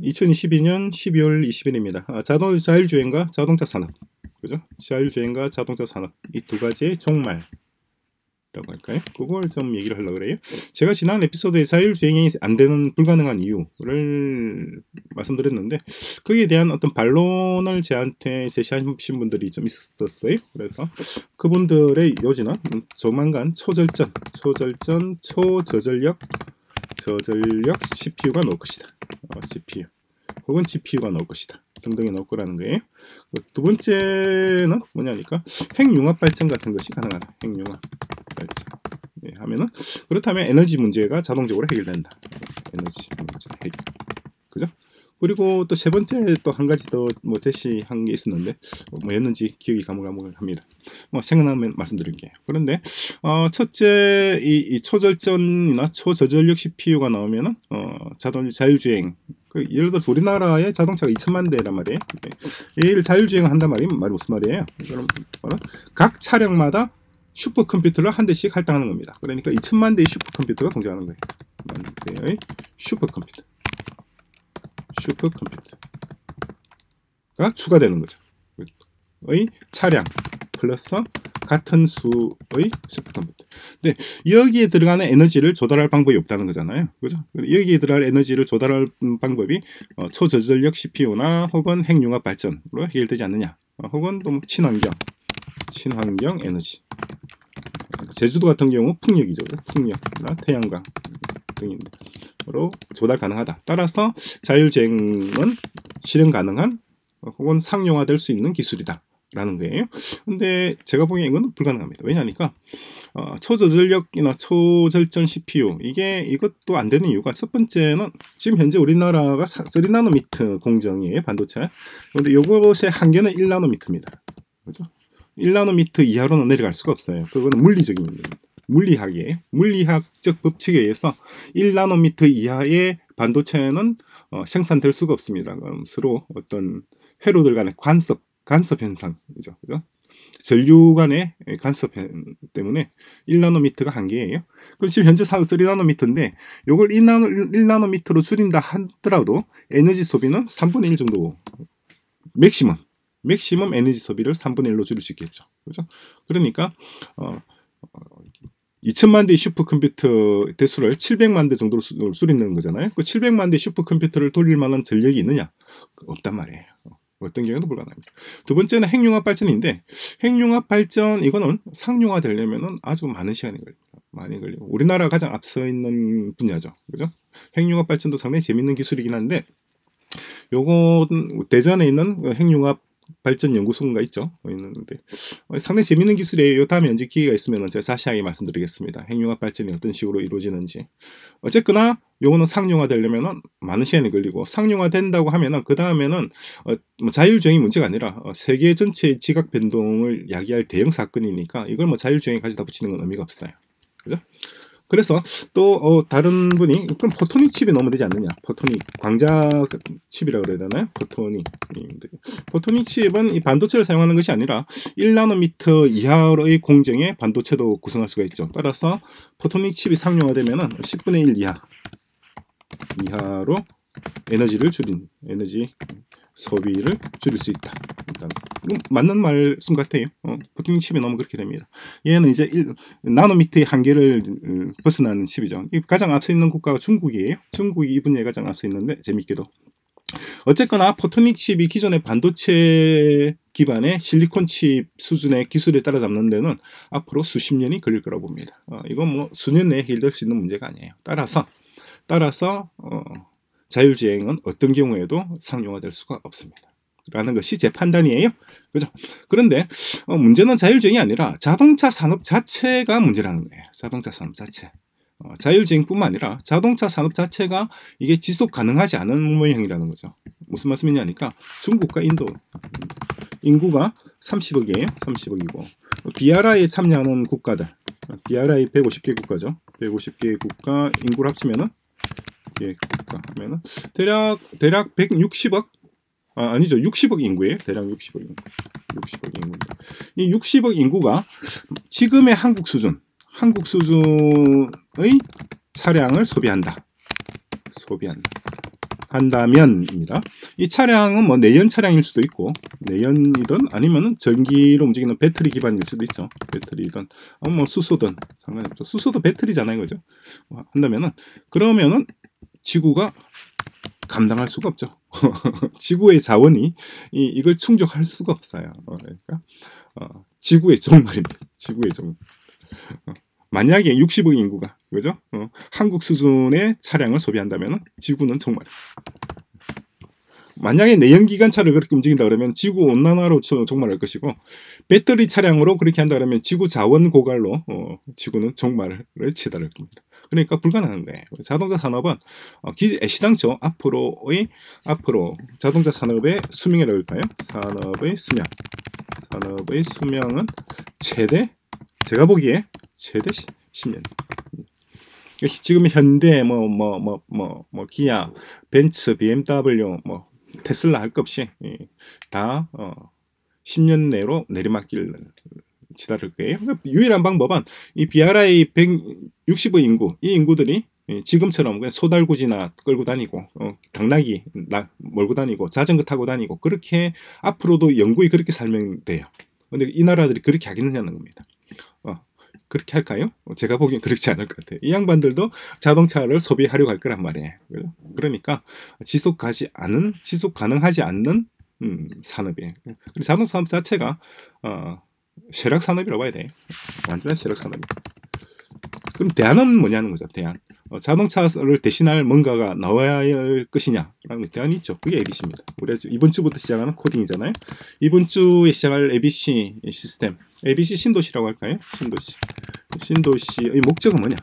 2022년 12월 20일입니다. 아, 자동 자율주행과 자동차 산업, 그죠? 자율주행과 자동차 산업 이 두 가지의 종말. 라고 할까요? 그걸 좀 얘기를 하려고 그래요. 제가 지난 에피소드에 자율주행이 안 되는 불가능한 이유를 말씀드렸는데 거기에 대한 어떤 반론을 저한테 제시하신 분들이 좀 있었어요. 그래서 그분들의 요지는 조만간 초절전, 초절전, 초저전력, 저전력 CPU가 나올 것이다. 어, CPU 혹은 GPU가 나올 것이다. 등등이 나올 거라는 거예요. 두 번째는 뭐냐니까 핵융합 발전 같은 것이 가능하다. 핵융합. 네, 하면은 그렇다면 에너지 문제가 자동적으로 해결된다. 에너지 문제 해결. 그죠? 그리고 또 세 번째 또 한 가지 더 뭐 제시한 게 있었는데 뭐였는지 기억이 가물가물합니다. 뭐 생각나면 말씀드릴게요. 그런데 어, 첫째 이, 이, 초절전이나 초저전력 CPU가 나오면은 어, 자동 자율주행 그 예를 들어서 우리나라의 자동차가 2천만 대란 말이에요. 얘를 자율주행을 한단 말이 말이 무슨 말이에요? 그럼 각 차량마다 슈퍼컴퓨터를 한 대씩 할당하는 겁니다. 그러니까 2천만 대의 슈퍼컴퓨터가 동작하는 거예요. 대의 슈퍼컴퓨터. 슈퍼컴퓨터가 추가되는 거죠. 의 차량 플러스 같은 수의 슈퍼컴퓨터. 근데 여기에 들어가는 에너지를 조달할 방법이 없다는 거잖아요. 그죠? 여기에 들어갈 에너지를 조달할 방법이 어, 초저전력 CPU나 혹은 핵융합 발전으로 해결되지 않느냐. 어, 혹은 또뭐 친환경, 친환경 에너지. 제주도 같은 경우 풍력이죠. 풍력이나 태양광 등으 로 조달 가능하다. 따라서 자율주행은 실행 가능한 혹은 상용화될 수 있는 기술이다. 라는 거예요. 근데 제가 보기엔 이건 불가능합니다. 왜냐하니까 어, 초저전력이나 초절전 CPU 이게 이것도 안 되는 이유가 첫 번째는 지금 현재 우리나라가 3나노미터 공정이에요 반도체. 그런데 이것의 한계는 1나노미터입니다. 그죠? 1나노미터 이하로는 내려갈 수가 없어요. 그거는 물리적인 문제입니다. 물리학이에요. 물리학적 법칙에 의해서 1나노미터 이하의 반도체는 어, 생산될 수가 없습니다. 그럼 서로 어떤 회로들 간의 관섭, 간섭 현상이죠. 그죠? 전류 간의 간섭 때문에 1나노미터가 한계예요. 그럼 지금 현재 3나노미터인데 이걸 1나노, 1나노미터로 줄인다 하더라도 에너지 소비는 3분의 1 정도 maximum maximum 에너지 소비를 3분의 1로 줄일 수 있겠죠. 그죠? 그러니까 어, 2천만 대의 슈퍼컴퓨터 대수를 700만 대 정도로 줄이는 거잖아요. 그 700만 대 슈퍼컴퓨터를 돌릴 만한 전력이 있느냐? 없단 말이에요. 어떤 경우도 불가능합니다. 두 번째는 핵융합 발전인데 핵융합 발전 이거는 상용화 되려면은 아주 많은 시간이 걸립니다. 많이 걸리고 우리나라가 가장 앞서 있는 분야죠. 그죠? 핵융합 발전도 상당히 재밌는 기술이긴 한데 요건 대전에 있는 핵융합 발전 연구소가 있죠. 있는데 어, 상당히 재밌는 기술이에요. 다음에 언제 기회가 있으면 제가 자세하게 말씀드리겠습니다. 핵융합 발전이 어떤 식으로 이루어지는지. 어쨌거나 요거는 상용화 되려면 많은 시간이 걸리고 상용화 된다고 하면은 그 다음에는 어, 뭐 자율주행이 문제가 아니라 어, 세계 전체의 지각 변동을 야기할 대형 사건이니까 이걸 뭐 자율주행에 가져다 붙이는 건 의미가 없어요. 그죠? 그래서 또 어, 다른 분이 그럼 포토닉 칩이 넣으면 되지 않느냐? 포토닉 광자 칩이라고 그래야 되나요? photonic photonic 칩은 이 반도체를 사용하는 것이 아니라 1나노미터 이하의 공정의 반도체도 구성할 수가 있죠. 따라서 photonic 칩이 상용화되면은 10분의 1 이하 이하로 에너지를 줄인 에너지 소비를 줄일 수 있다. 맞는 말씀 같아요. 어, photonic 칩이 너무 그렇게 됩니다. 얘는 이제 1, 나노미터의 한계를 음, 벗어나는 칩이죠. 가장 앞서 있는 국가가 중국이에요. 중국이 이 분야에 가장 앞서 있는데 재밌게도 어쨌거나 포토닉 칩이 기존의 반도체 기반의 실리콘 칩 수준의 기술에 따라잡는 데는 앞으로 수십 년이 걸릴 거라고 봅니다. 어, 이건 뭐 수년 내에 해결될 수 있는 문제가 아니에요. 따라서 따라서 어, 자율주행은 어떤 경우에도 상용화될 수가 없습니다. 라는 것이 제 판단이에요. 그죠? 그런데 어, 문제는 자율주행이 아니라 자동차 산업 자체가 문제라는 거예요. 자동차 산업 자체. 어, 자율주행뿐만 아니라 자동차 산업 자체가 이게 지속 가능하지 않은 모형이라는 거죠. 무슨 말씀이냐니까 중국과 인도 인구가 30억이에요. 30억이고 BRI에 참여하는 국가들 BRI 150개 국가죠. 150개 국가 인구를 합치면은 개 국가 하면은 대략 대략 160억 아, 아니죠 60억 인구예요 대략 60억 인구 60억 인구입니다 이 60억 인구가 지금의 한국 수준 한국 수준의 차량을 소비한다 소비한다 한다면입니다. 이 차량은 뭐 내연 차량일 수도 있고 내연이든 아니면은 전기로 움직이는 배터리 기반일 수도 있죠. 배터리든 어, 뭐 수소든 상관없죠. 수소도 배터리잖아요, 그죠? 어, 한다면은 그러면은 지구가 감당할 수가 없죠. 지구의 자원이 이, 이걸 충족할 수가 없어요. 어, 그러니까 어, 지구의 종말입니다. 지구의 종. 어, 만약에 60억 인구가 그죠? 어, 한국 수준의 차량을 소비한다면 지구는 정말 만약에 내연기관차를 그렇게 움직인다 그러면 지구 온난화로 종말할 것이고 배터리 차량으로 그렇게 한다 그러면 지구 자원 고갈로 어, 지구는 종말을 치달을 겁니다. 그러니까 불가능한데 자동차 산업은 어, 기, 시당초 앞으로의 앞으로 자동차 산업의 수명이라고 할까요? 산업의 수명 산업의 수명은 최대 제가 보기에 최대 10년. 지금 현대 뭐 뭐 뭐 뭐 뭐 기아, 벤츠, BMW, 뭐 테슬라 할 것 없이 다 어, 10년 내로 내리막길 치달을 거예요. 유일한 방법은 이 BRI 160의 인구, 이 인구들이 지금처럼 그냥 소달구지나 끌고 다니고 어, 당나귀 나, 몰고 다니고 자전거 타고 다니고 그렇게 앞으로도 영국이 그렇게 살면 돼요. 근데 이 나라들이 그렇게 하겠느냐는 겁니다. 그렇게 할까요? 제가 보기엔 그렇지 않을 것 같아요. 이 양반들도 자동차를 소비하려고 할 거란 말이에요. 그러니까 지속 가지 않은, 지속 가능하지 않는 음, 산업이에요. 자동차 산업 자체가 어, 쇠락 산업이라고 봐야 돼. 완전한 쇠락 산업이. 그럼 대안은 뭐냐는 거죠. 대안. 어, 자동차를 대신할 뭔가가 나와야 할 것이냐라는 대안이 있죠. 그게 ABC입니다. 우리가 이번 주부터 시작하는 코딩이잖아요. 이번 주에 시작할 ABC 시스템, ABC 신도시라고 할까요? 신도시. 신도시의 목적은 뭐냐?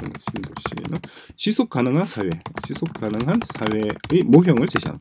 신도시는 지속 가능한 사회, 지속 가능한 사회의 모형을 제시하는.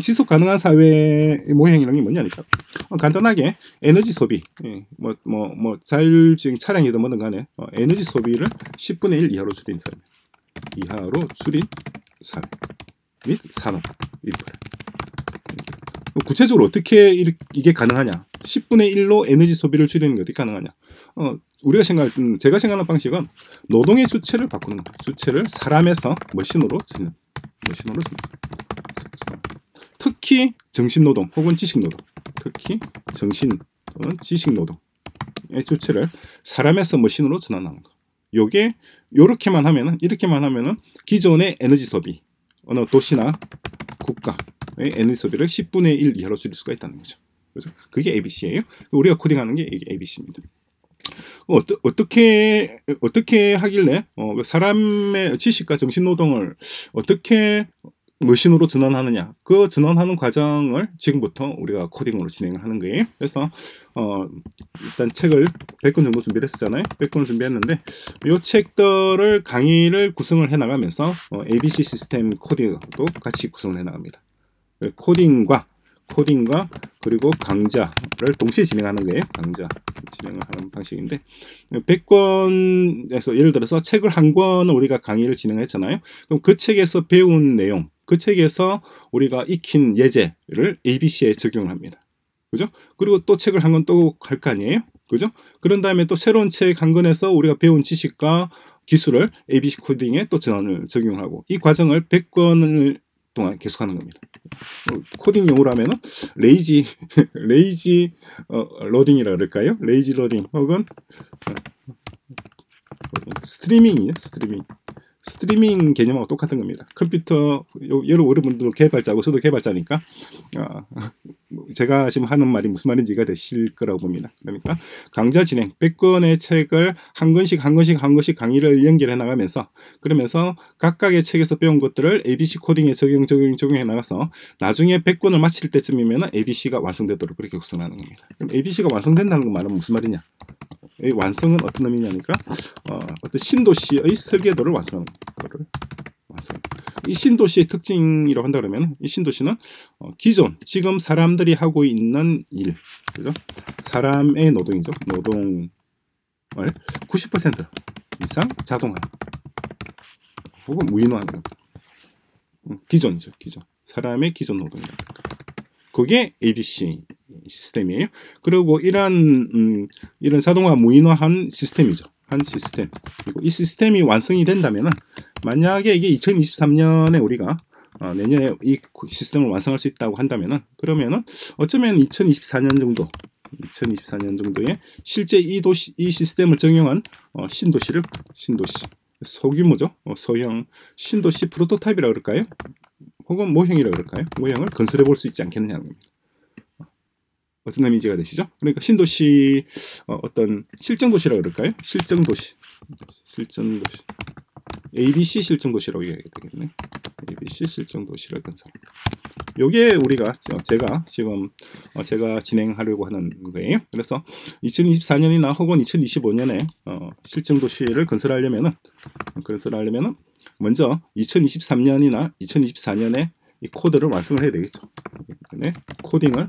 지속 가능한 사회의 모형이라는 게 뭐냐니까. 어, 간단하게 에너지 소비, 예, 뭐, 뭐, 뭐, 자율주행 차량이든 뭐든 간에 어, 에너지 소비를 10분의 1 이하로 줄인 사회. 이하로 줄인 사회. 및 산업. 인프라. 구체적으로 어떻게 이게 가능하냐? 10분의 1로 에너지 소비를 줄이는 게 어떻게 가능하냐? 어, 우리가 생각할 때는 제가 생각하는 방식은 노동의 주체를 바꾸는 거. 주체를 사람에서 머신으로 짓는. 머신으로 짓는. 특히 정신노동 혹은 지식노동. 특히 정신 또는 지식노동의 주체를 사람에서 머신으로 전환하는 거. 요게 요렇게만 하면은 이렇게만 하면은 기존의 에너지 소비 어느 도시나 국가의 에너지 소비를 10분의 1 이하로 줄일 수가 있다는 거죠. 그죠? 그게 ABC예요. 우리가 코딩하는 게 ABC입니다. 어떠, 어떻게 어떻게 하길래 어, 그 사람의 지식과 정신 노동을 어떻게 머신으로 전환하느냐. 그 전환하는 과정을 지금부터 우리가 코딩으로 진행하는 거예요. 그래서 어 일단 책을 100권 정도 준비를 했었잖아요. 100권을 준비했는데 이 책들을 강의를 구성을 해 나가면서 어, ABC 시스템 코딩도 같이 구성을 해 나갑니다. 코딩과 코딩과 그리고 강좌를 동시에 진행하는 거예요. 강좌 진행을 하는 방식인데 100권에서 예를 들어서 책을 한 권을 우리가 강의를 진행했잖아요. 그럼 그 책에서 배운 내용 그 책에서 우리가 익힌 예제를 ABC에 적용을 합니다. 그죠? 그리고 또 책을 한 권 또 할 거 아니에요? 그죠? 그런 다음에 또 새로운 책 한 권에서 우리가 배운 지식과 기술을 ABC 코딩에 또 전환을 적용하고 이 과정을 100권을 동안 계속하는 겁니다. 어, 코딩 용어로 하면은 lazy lazy 어, loading이라 그럴까요? lazy loading 혹은 어, 스트리밍이에요. 스트리밍. 스트리밍 개념하고 똑같은 겁니다. 컴퓨터 여러 여러분도 개발자고 저도 개발자니까 어, 제가 지금 하는 말이 무슨 말인지 가 되실 거라고 봅니다. 그러니까 강좌 진행 100권의 책을 한 권씩 한 권씩 한 권씩 강의를 연결해 나가면서 그러면서 각각의 책에서 배운 것들을 ABC 코딩에 적용 적용 적용해 나가서 나중에 100권을 마칠 때쯤이면 ABC가 완성되도록 그렇게 구성하는 겁니다. 그럼 ABC가 완성된다는 말은 무슨 말이냐? 이 완성은 어떤 의미냐니까 어, 어떤 신도시의 설계도를 완성하는 거를 완성. 이 신도시의 특징이라고 한다 그러면 이 신도시는 어, 기존 지금 사람들이 하고 있는 일, 그죠? 사람의 노동이죠. 노동을 90% 이상 자동화 혹은 무인화하는 음, 기존이죠. 기존 사람의 기존 노동이다. 그게 ABC 시스템이에요. 그리고 이런 음, 이런 자동화 무인화한 시스템이죠. 한 시스템. 그리고 이 시스템이 완성이 된다면은 만약에 이게 2023년에 우리가 어, 내년에 이 시스템을 완성할 수 있다고 한다면은 그러면은 어쩌면 2024년 정도 2024년 정도에 실제 이 도시 이 시스템을 적용한 어, 신도시를 신도시 소규모죠 어, 소형 신도시 프로토타입이라 그럴까요? 혹은 모형이라 그럴까요? 모형을 건설해 볼 수 있지 않겠느냐는 겁니다. 어떤 의미가 되시죠? 그러니까 신도시 어, 떤 실정도시라 그럴까요? 실정도시 실정도시 ABC 실정도시라고 얘기해야 되겠네. ABC 실정도시라던 사람. 요게 우리가 제가 지금 어, 제가 진행하려고 하는 거예요. 그래서 2024년이나 혹은 2025년에 어, 실정도시를 건설하려면은 건설하려면은 먼저 2023년이나 2024년에 이 코드를 완성을 해야 되겠죠. 네, 코딩을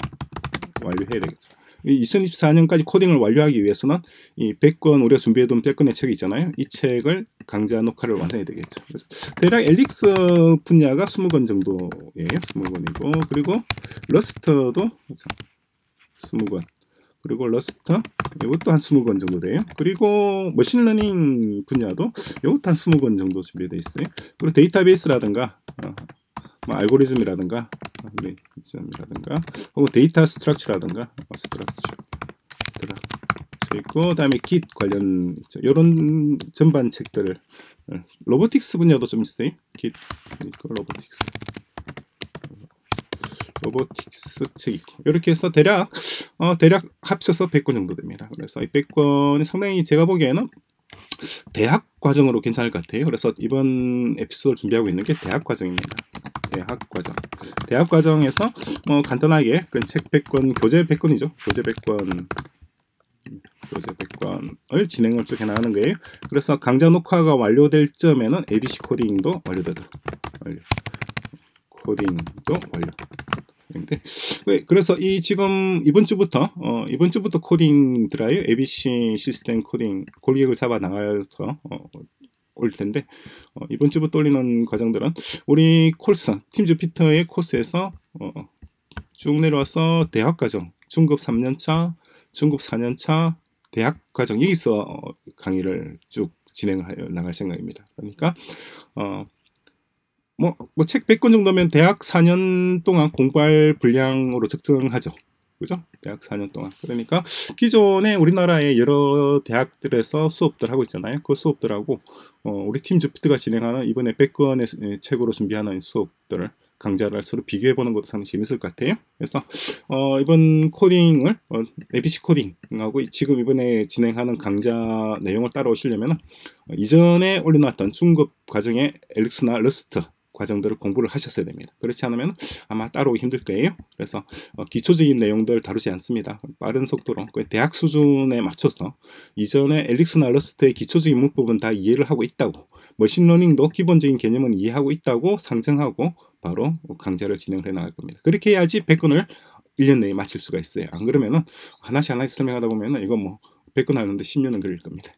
완료해야 되겠죠. 2024년까지 코딩을 완료하기 위해서는 이 100권 우리가 준비해둔 100권의 책이 있잖아요. 이 책을 강좌 녹화를 완성해야 되겠죠. 그래서 대략 엘릭스 분야가 20권 정도예요. 20권이고 그리고 Rust도 20권 그리고 Rust 이것도 한 20권 정도 돼요. 그리고 머신러닝 분야도 이것도 한 20권 정도 준비되어 있어요. 그리고 데이터베이스라든가 어, 뭐 알고리즘이라든가 알고리즘이라든가 혹은 data structure라든가 어, structure 있고 그다음에 Git 관련 이런 전반 책들을 어, robotics 분야도 좀 있어요. Git 있고 robotics 로보틱스 책 있고 이렇게 해서 대략 어, 대략 합쳐서 100권 정도 됩니다. 그래서 이 100권이 상당히 제가 보기에는 대학 과정으로 괜찮을 것 같아요. 그래서 이번 에피소드를 준비하고 있는 게 대학 과정입니다. 대학 과정. 대학 과정에서 뭐 간단하게 그책 100권, 교재 100권이죠. 교재 100권 교재 100권을 진행을 쭉 해나가는 거예요. 그래서 강좌 녹화가 완료될 점에는 ABC 코딩도 완료되도록 완료. 코딩도 완료. 인데 그래서 이 지금 이번 주부터 어, 이번 주부터 코딩 드라이브 ABC 시스템 코딩 골격을 잡아 나가서 어, 올 텐데 어, 이번 주부터 올리는 과정들은 우리 코스 팀 주피터의 코스에서 어, 쭉 내려와서 대학 과정 중급 3년차 중급 4년차 대학 과정 여기서 어, 강의를 쭉 진행하여 나갈 생각입니다. 그러니까 어, 뭐, 뭐책 100권 정도면 대학 4년 동안 공부할 분량으로 적정하죠. 그죠? 대학 4년 동안. 그러니까 기존에 우리나라의 여러 대학들에서 수업들 하고 있잖아요. 그 수업들하고 어, 우리 팀 주피터가 진행하는 이번에 100권의 책으로 준비하는 수업들을 강좌를 서로 비교해 보는 것도 상당히 재밌을 것 같아요. 그래서 어, 이번 코딩을 어, ABC 코딩하고 지금 이번에 진행하는 강좌 내용을 따라오시려면 어, 이전에 올려놨던 중급 과정의 Elixir나 Rust 과정들을 공부를 하셨어야 됩니다. 그렇지 않으면 아마 따라오기 힘들 거예요. 그래서 어, 기초적인 내용들 다루지 않습니다. 빠른 속도로 대학 수준에 맞춰서 이전에 Elixir나 Rust의 기초적인 문법은 다 이해를 하고 있다고 머신러닝도 기본적인 개념은 이해하고 있다고 상정하고 바로 강좌를 진행을 해 나갈 겁니다. 그렇게 해야지 100권을 1년 내에 마칠 수가 있어요. 안 그러면은 하나씩 하나씩 설명하다 보면은 이거 뭐 100권 하는데 10년은 걸릴 겁니다.